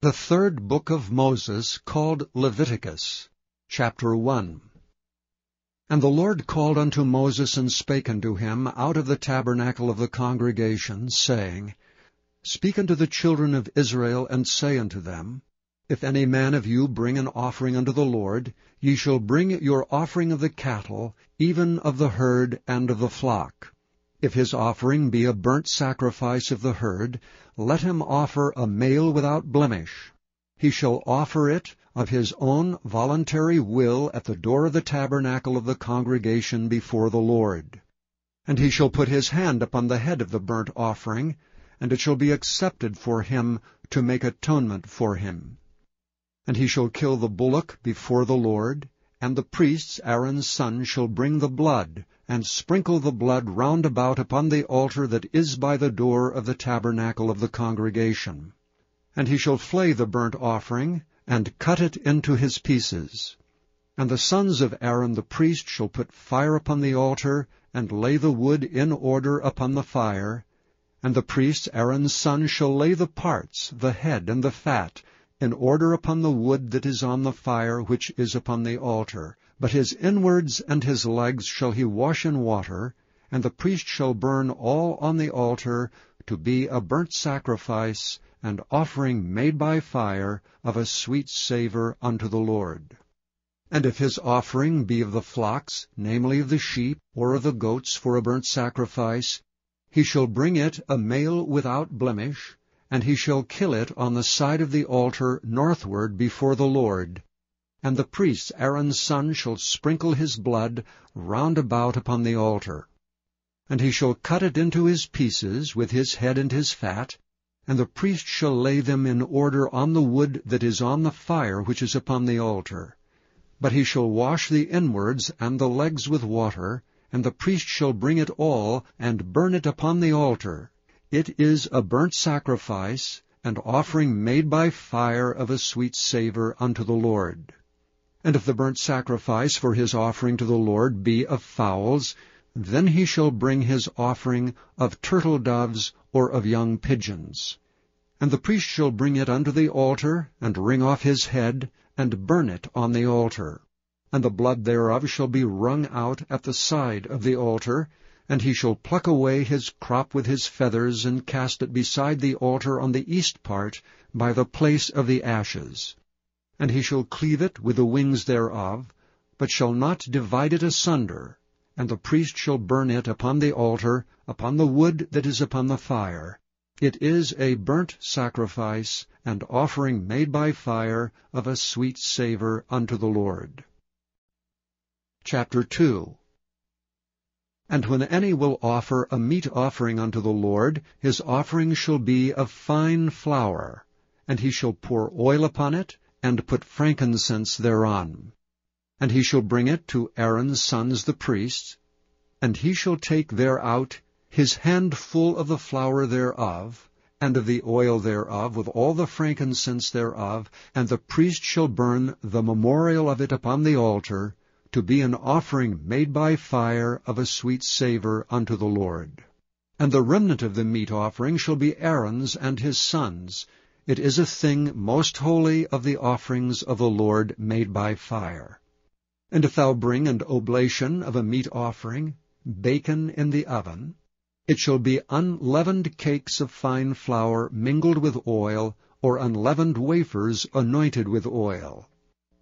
The third book of Moses, called Leviticus, chapter 1 And the Lord called unto Moses and spake unto him out of the tabernacle of the congregation, saying, Speak unto the children of Israel, and say unto them, If any man of you bring an offering unto the Lord, ye shall bring your offering of the cattle, even of the herd and of the flock. If his offering be a burnt sacrifice of the herd, let him offer a male without blemish. He shall offer it of his own voluntary will at the door of the tabernacle of the congregation before the Lord. And he shall put his hand upon the head of the burnt offering, and it shall be accepted for him to make atonement for him. And he shall kill the bullock before the Lord, and the priests, Aaron's sons, shall bring the blood, and sprinkle the blood round about upon the altar that is by the door of the tabernacle of the congregation. And he shall flay the burnt offering, and cut it into his pieces. And the sons of Aaron the priest shall put fire upon the altar, and lay the wood in order upon the fire. And the priest Aaron's son shall lay the parts, the head, and the fat, in order upon the wood that is on the fire which is upon the altar. But his inwards and his legs shall he wash in water, and the priest shall burn all on the altar to be a burnt sacrifice, and offering made by fire of a sweet savour unto the Lord. And if his offering be of the flocks, namely of the sheep, or of the goats for a burnt sacrifice, he shall bring it a male without blemish, and he shall kill it on the side of the altar northward before the Lord. And the priest Aaron's son shall sprinkle his blood round about upon the altar. And he shall cut it into his pieces with his head and his fat, and the priest shall lay them in order on the wood that is on the fire which is upon the altar. But he shall wash the inwards and the legs with water, and the priest shall bring it all, and burn it upon the altar. It is a burnt sacrifice, and offering made by fire of a sweet savour unto the Lord. And if the burnt sacrifice for his offering to the Lord be of fowls, then he shall bring his offering of turtle doves or of young pigeons. And the priest shall bring it unto the altar, and wring off his head, and burn it on the altar. And the blood thereof shall be wrung out at the side of the altar, and he shall pluck away his crop with his feathers, and cast it beside the altar on the east part, by the place of the ashes. And he shall cleave it with the wings thereof, but shall not divide it asunder. And the priest shall burn it upon the altar, upon the wood that is upon the fire. It is a burnt sacrifice, and offering made by fire of a sweet savour unto the Lord. Chapter 2 and when any will offer a meat offering unto the Lord, his offering shall be of fine flour, and he shall pour oil upon it, and put frankincense thereon. And he shall bring it to Aaron's sons the priests, and he shall take thereout his handful of the flour thereof, and of the oil thereof, with all the frankincense thereof, and the priest shall burn the memorial of it upon the altar, to be an offering made by fire of a sweet savour unto the Lord. And the remnant of the meat offering shall be Aaron's and his sons. It is a thing most holy of the offerings of the Lord made by fire. And if thou bring an oblation of a meat offering, baken in the oven, it shall be unleavened cakes of fine flour mingled with oil, or unleavened wafers anointed with oil.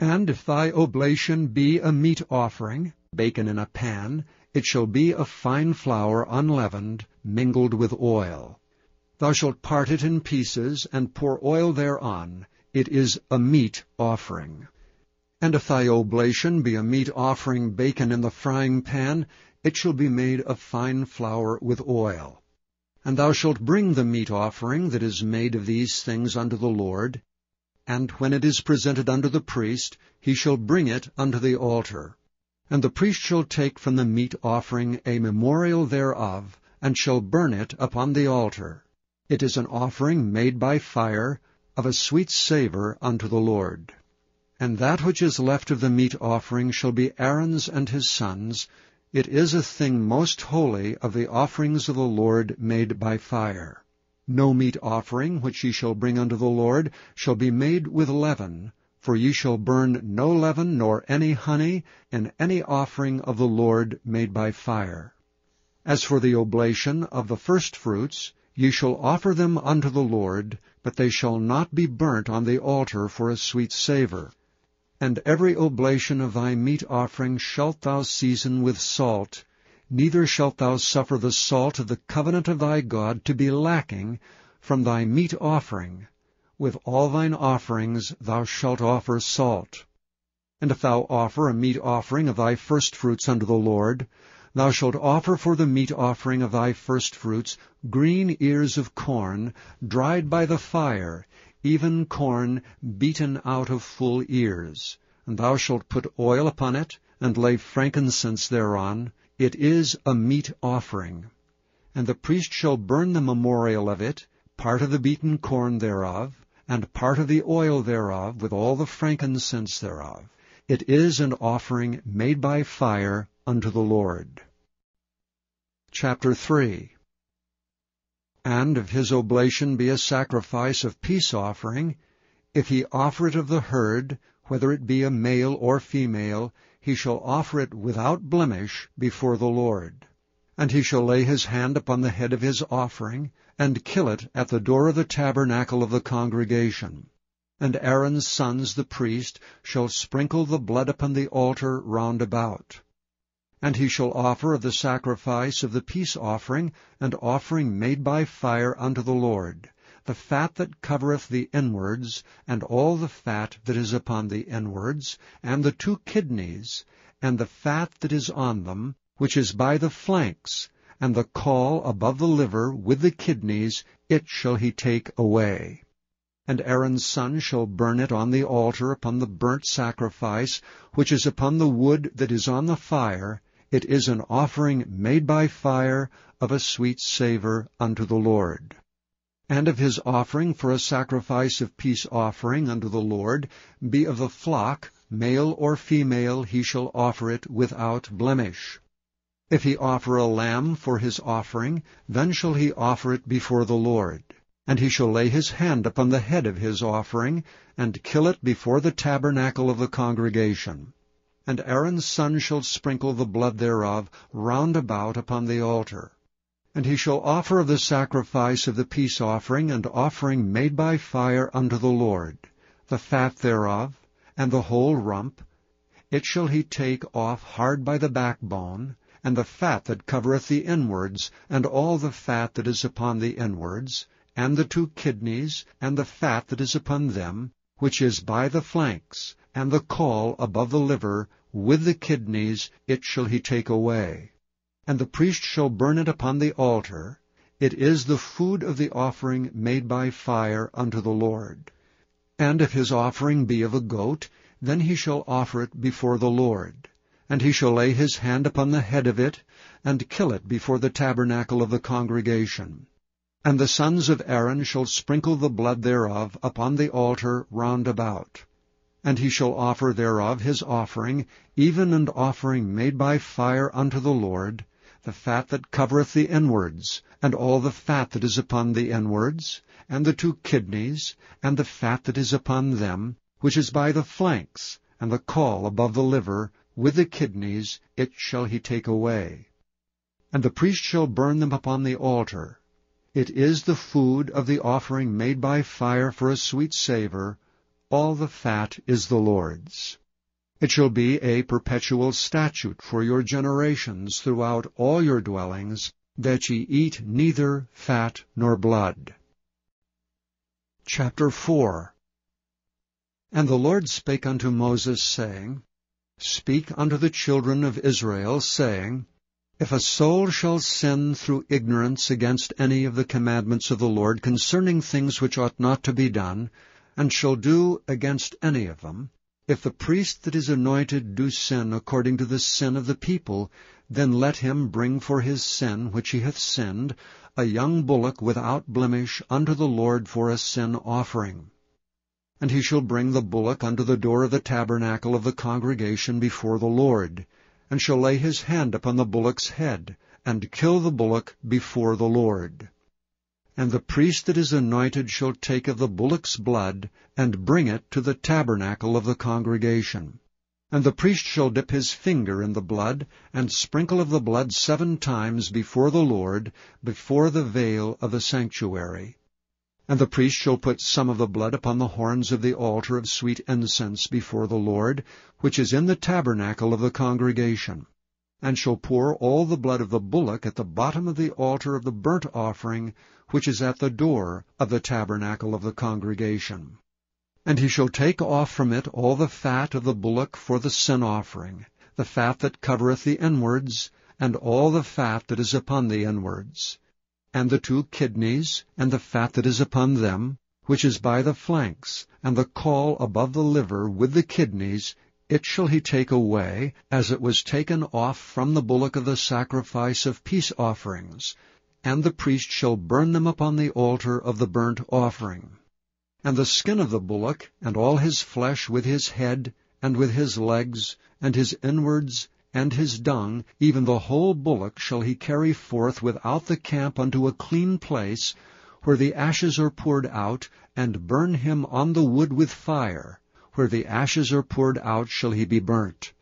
And if thy oblation be a meat offering, baken in a pan, it shall be of fine flour unleavened, mingled with oil. Thou shalt part it in pieces, and pour oil thereon. It is a meat offering. And if thy oblation be a meat offering baken in the frying pan, it shall be made of fine flour with oil. And thou shalt bring the meat offering that is made of these things unto the Lord, and when it is presented unto the priest, he shall bring it unto the altar. And the priest shall take from the meat offering a memorial thereof, and shall burn it upon the altar. It is an offering made by fire, of a sweet savour unto the Lord. And that which is left of the meat offering shall be Aaron's and his sons. It is a thing most holy of the offerings of the Lord made by fire. No meat offering which ye shall bring unto the Lord shall be made with leaven, for ye shall burn no leaven nor any honey in any offering of the Lord made by fire. As for the oblation of the firstfruits, ye shall offer them unto the Lord, but they shall not be burnt on the altar for a sweet savour. And every oblation of thy meat offering shalt thou season with salt, neither shalt thou suffer the salt of the covenant of thy God to be lacking from thy meat offering. With all thine offerings thou shalt offer salt. And if thou offer a meat offering of thy firstfruits unto the Lord, thou shalt offer for the meat offering of thy firstfruits green ears of corn, dried by the fire, even corn beaten out of full ears. And thou shalt put oil upon it, and lay frankincense thereon, it is a meat offering. And the priest shall burn the memorial of it, part of the beaten corn thereof, and part of the oil thereof, with all the frankincense thereof. It is an offering made by fire unto the Lord. Chapter 3 And if his oblation be a sacrifice of peace offering, if he offer it of the herd, whether it be a male or female, he shall offer it without blemish before the Lord. And he shall lay his hand upon the head of his offering, and kill it at the door of the tabernacle of the congregation. And Aaron's sons the priest shall sprinkle the blood upon the altar round about. And he shall offer of the sacrifice of the peace offering and offering made by fire unto the Lord, the fat that covereth the inwards, and all the fat that is upon the inwards, and the two kidneys, and the fat that is on them, which is by the flanks, and the caul above the liver with the kidneys, it shall he take away. And Aaron's son shall burn it on the altar upon the burnt sacrifice, which is upon the wood that is on the fire. It is an offering made by fire of a sweet savour unto the Lord. And if his offering for a sacrifice of peace offering unto the Lord be of the flock, male or female, he shall offer it without blemish. If he offer a lamb for his offering, then shall he offer it before the Lord. And he shall lay his hand upon the head of his offering, and kill it before the tabernacle of the congregation. And Aaron's son shall sprinkle the blood thereof round about upon the altar. And he shall offer of the sacrifice of the peace offering and offering made by fire unto the Lord, the fat thereof, and the whole rump. It shall he take off hard by the backbone, and the fat that covereth the inwards, and all the fat that is upon the inwards, and the two kidneys, and the fat that is upon them, which is by the flanks, and the caul above the liver, with the kidneys, it shall he take away and the priest shall burn it upon the altar. It is the food of the offering made by fire unto the Lord. And if his offering be of a goat, then he shall offer it before the Lord. And he shall lay his hand upon the head of it, and kill it before the tabernacle of the congregation. And the sons of Aaron shall sprinkle the blood thereof upon the altar round about. And he shall offer thereof his offering, even an offering made by fire unto the Lord, the fat that covereth the inwards, and all the fat that is upon the inwards, and the two kidneys, and the fat that is upon them, which is by the flanks, and the caul above the liver, with the kidneys, it shall he take away. And the priest shall burn them upon the altar. It is the food of the offering made by fire for a sweet savour. All the fat is the Lord's. It shall be a perpetual statute for your generations throughout all your dwellings, that ye eat neither fat nor blood. Chapter 4 And the Lord spake unto Moses, saying, Speak unto the children of Israel, saying, If a soul shall sin through ignorance against any of the commandments of the Lord concerning things which ought not to be done, and shall do against any of them, if the priest that is anointed do sin according to the sin of the people, then let him bring for his sin which he hath sinned a young bullock without blemish unto the Lord for a sin offering. And he shall bring the bullock unto the door of the tabernacle of the congregation before the Lord, and shall lay his hand upon the bullock's head, and kill the bullock before the Lord. And the priest that is anointed shall take of the bullock's blood, and bring it to the tabernacle of the congregation. And the priest shall dip his finger in the blood, and sprinkle of the blood seven times before the Lord, before the veil of the sanctuary. And the priest shall put some of the blood upon the horns of the altar of sweet incense before the Lord, which is in the tabernacle of the congregation and shall pour all the blood of the bullock at the bottom of the altar of the burnt offering, which is at the door of the tabernacle of the congregation. And he shall take off from it all the fat of the bullock for the sin offering, the fat that covereth the inwards, and all the fat that is upon the inwards, and the two kidneys, and the fat that is upon them, which is by the flanks, and the caul above the liver with the kidneys, it shall he take away, as it was taken off from the bullock of the sacrifice of peace offerings, and the priest shall burn them upon the altar of the burnt offering. And the skin of the bullock, and all his flesh with his head, and with his legs, and his inwards, and his dung, even the whole bullock shall he carry forth without the camp unto a clean place, where the ashes are poured out, and burn him on the wood with fire where the ashes are poured out shall he be burnt.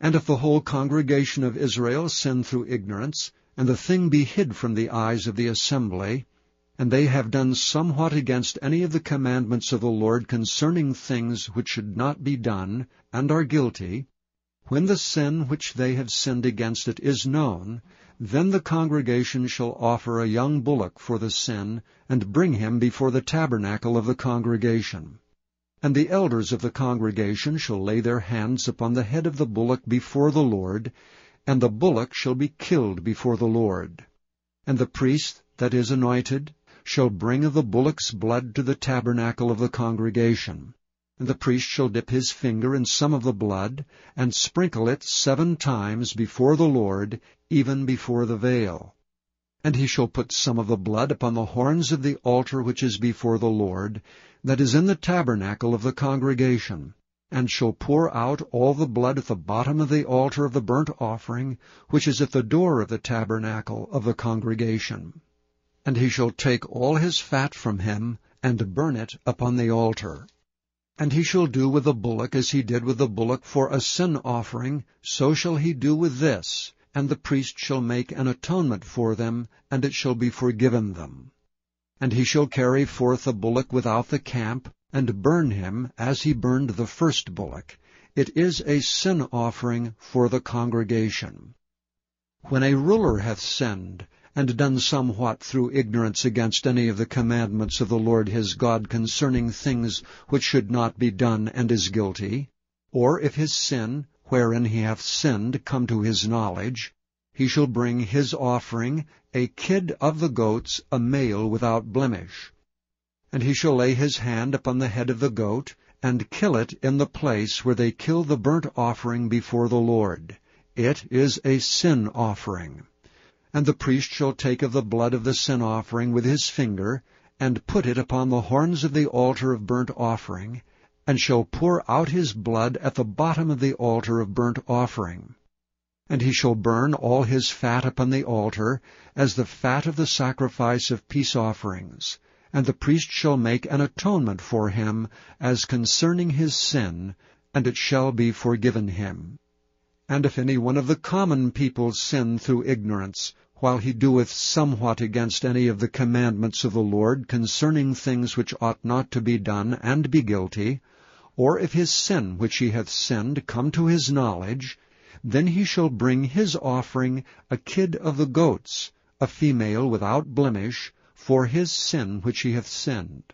And if the whole congregation of Israel sin through ignorance, and the thing be hid from the eyes of the assembly, and they have done somewhat against any of the commandments of the Lord concerning things which should not be done, and are guilty, when the sin which they have sinned against it is known, then the congregation shall offer a young bullock for the sin, and bring him before the tabernacle of the congregation. And the elders of the congregation shall lay their hands upon the head of the bullock before the Lord, and the bullock shall be killed before the Lord. And the priest that is anointed shall bring of the bullock's blood to the tabernacle of the congregation. And the priest shall dip his finger in some of the blood, and sprinkle it seven times before the Lord, even before the veil. And he shall put some of the blood upon the horns of the altar which is before the Lord, that is in the tabernacle of the congregation, and shall pour out all the blood at the bottom of the altar of the burnt offering, which is at the door of the tabernacle of the congregation. And he shall take all his fat from him, and burn it upon the altar. And he shall do with the bullock as he did with the bullock for a sin offering, so shall he do with this, and the priest shall make an atonement for them, and it shall be forgiven them. And he shall carry forth a bullock without the camp, and burn him as he burned the first bullock. It is a sin offering for the congregation. When a ruler hath sinned, and done somewhat through ignorance against any of the commandments of the Lord his God concerning things which should not be done, and is guilty, or if his sin, wherein he hath sinned, come to his knowledge, he shall bring his offering, a kid of the goats, a male without blemish. And he shall lay his hand upon the head of the goat, and kill it in the place where they kill the burnt offering before the Lord. It is a sin offering. And the priest shall take of the blood of the sin offering with his finger, and put it upon the horns of the altar of burnt offering, and shall pour out his blood at the bottom of the altar of burnt offering. And he shall burn all his fat upon the altar, as the fat of the sacrifice of peace offerings. And the priest shall make an atonement for him, as concerning his sin, and it shall be forgiven him. And if any one of the common people sin through ignorance, while he doeth somewhat against any of the commandments of the Lord concerning things which ought not to be done, and be guilty, or if his sin which he hath sinned come to his knowledge, then he shall bring his offering a kid of the goats, a female without blemish, for his sin which he hath sinned.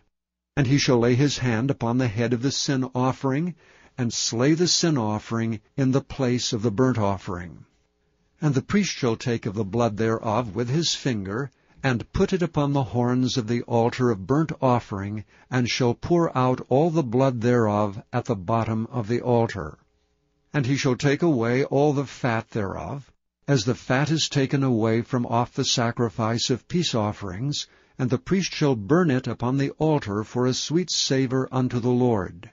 And he shall lay his hand upon the head of the sin offering, and slay the sin offering in the place of the burnt offering. And the priest shall take of the blood thereof with his finger, and put it upon the horns of the altar of burnt offering, and shall pour out all the blood thereof at the bottom of the altar. And he shall take away all the fat thereof, as the fat is taken away from off the sacrifice of peace offerings, and the priest shall burn it upon the altar for a sweet savour unto the Lord.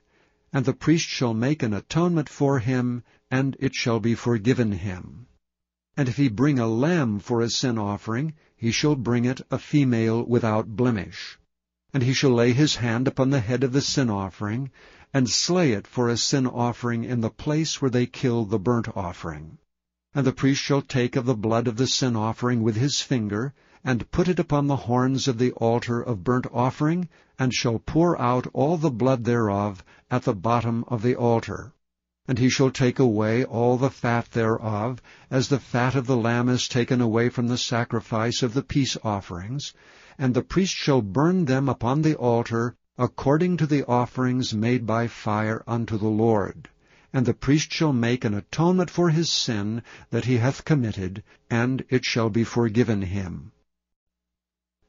And the priest shall make an atonement for him, and it shall be forgiven him. And if he bring a lamb for a sin offering, he shall bring it a female without blemish. And he shall lay his hand upon the head of the sin offering, and slay it for a sin offering in the place where they kill the burnt offering. And the priest shall take of the blood of the sin offering with his finger, and put it upon the horns of the altar of burnt offering, and shall pour out all the blood thereof at the bottom of the altar. And he shall take away all the fat thereof, as the fat of the lamb is taken away from the sacrifice of the peace offerings, and the priest shall burn them upon the altar according to the offerings made by fire unto the Lord. And the priest shall make an atonement for his sin that he hath committed, and it shall be forgiven him.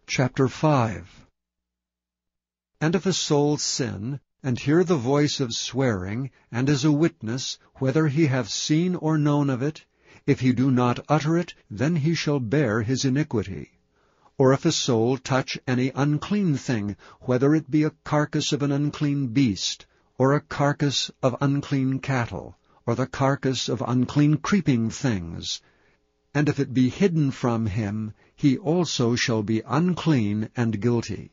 Chapter 5 And if a soul sin, and hear the voice of swearing, and is a witness, whether he have seen or known of it, if he do not utter it, then he shall bear his iniquity. Or if a soul touch any unclean thing, whether it be a carcass of an unclean beast, or a carcass of unclean cattle, or the carcass of unclean creeping things, and if it be hidden from him, he also shall be unclean and guilty.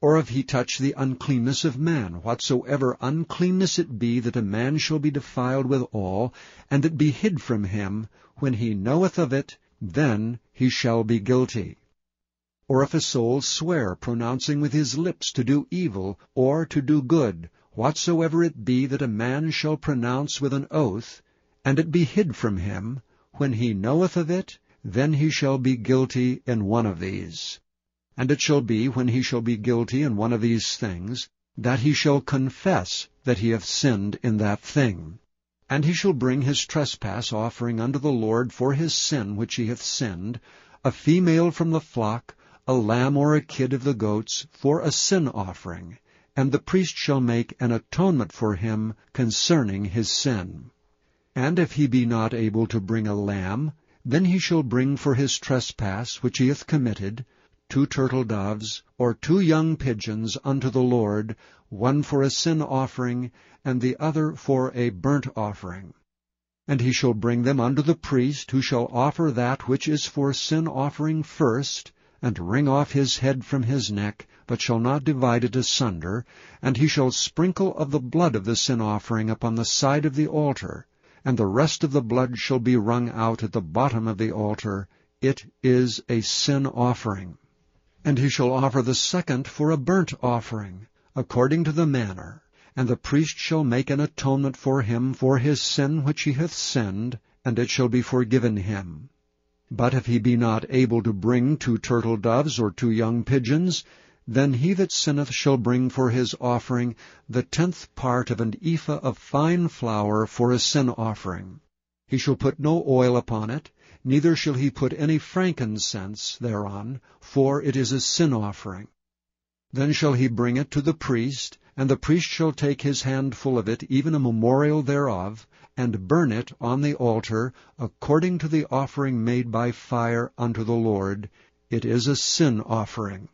Or if he touch the uncleanness of man, whatsoever uncleanness it be that a man shall be defiled withal, and it be hid from him, when he knoweth of it, then he shall be guilty. Or if a soul swear, pronouncing with his lips to do evil, or to do good, whatsoever it be that a man shall pronounce with an oath, and it be hid from him, when he knoweth of it, then he shall be guilty in one of these. And it shall be, when he shall be guilty in one of these things, that he shall confess that he hath sinned in that thing. And he shall bring his trespass offering unto the Lord for his sin which he hath sinned, a female from the flock, a lamb or a kid of the goats, for a sin offering, and the priest shall make an atonement for him concerning his sin. And if he be not able to bring a lamb, then he shall bring for his trespass which he hath committed two turtle doves, or two young pigeons unto the Lord, one for a sin offering, and the other for a burnt offering. And he shall bring them unto the priest, who shall offer that which is for sin offering first, and wring off his head from his neck, but shall not divide it asunder, and he shall sprinkle of the blood of the sin offering upon the side of the altar, and the rest of the blood shall be wrung out at the bottom of the altar. It is a sin offering. And he shall offer the second for a burnt offering, according to the manner. And the priest shall make an atonement for him for his sin which he hath sinned, and it shall be forgiven him. But if he be not able to bring two turtle doves or two young pigeons, then he that sinneth shall bring for his offering the tenth part of an ephah of fine flour for a sin offering. He shall put no oil upon it, neither shall he put any frankincense thereon, for it is a sin offering. Then shall he bring it to the priest, and the priest shall take his handful of it, even a memorial thereof, and burn it on the altar, according to the offering made by fire unto the Lord. It is a sin offering.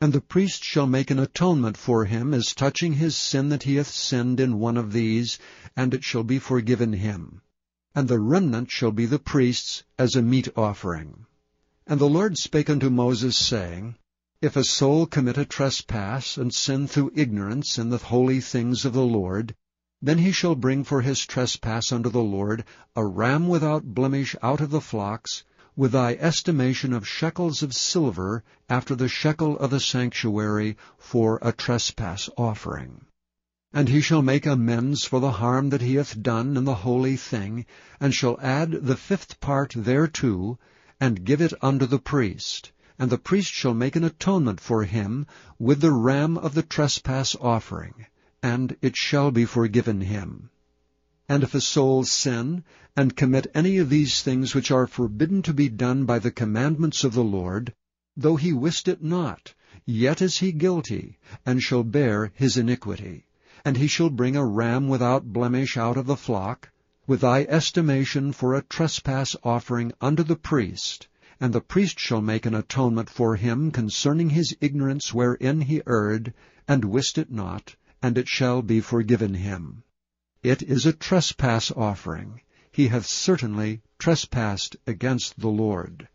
And the priest shall make an atonement for him as touching his sin that he hath sinned in one of these, and it shall be forgiven him. And the remnant shall be the priest's as a meat offering. And the Lord spake unto Moses, saying, If a soul commit a trespass, and sin through ignorance in the holy things of the Lord, then he shall bring for his trespass unto the Lord a ram without blemish out of the flocks, with thy estimation of shekels of silver after the shekel of the sanctuary for a trespass offering. And he shall make amends for the harm that he hath done in the holy thing, and shall add the fifth part thereto, and give it unto the priest. And the priest shall make an atonement for him with the ram of the trespass offering, and it shall be forgiven him. And if a soul sin, and commit any of these things which are forbidden to be done by the commandments of the Lord, though he wist it not, yet is he guilty, and shall bear his iniquity. And he shall bring a ram without blemish out of the flock, with thy estimation for a trespass offering unto the priest, and the priest shall make an atonement for him concerning his ignorance wherein he erred, and wist it not, and it shall be forgiven him. It is a trespass offering. he hath certainly trespassed against the Lord.